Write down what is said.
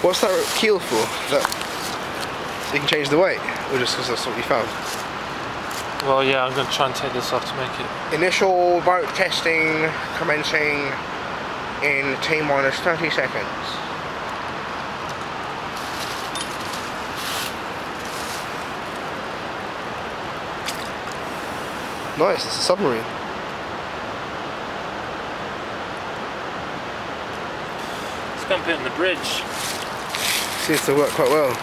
What's that keel for? That so you can change the weight, or just because that's what you found? Well, yeah, I'm going to try and take this off to make it. Initial boat testing commencing in T minus 30 seconds. Nice, it's a submarine. It's going to put it in the bridge. Seems to work quite well.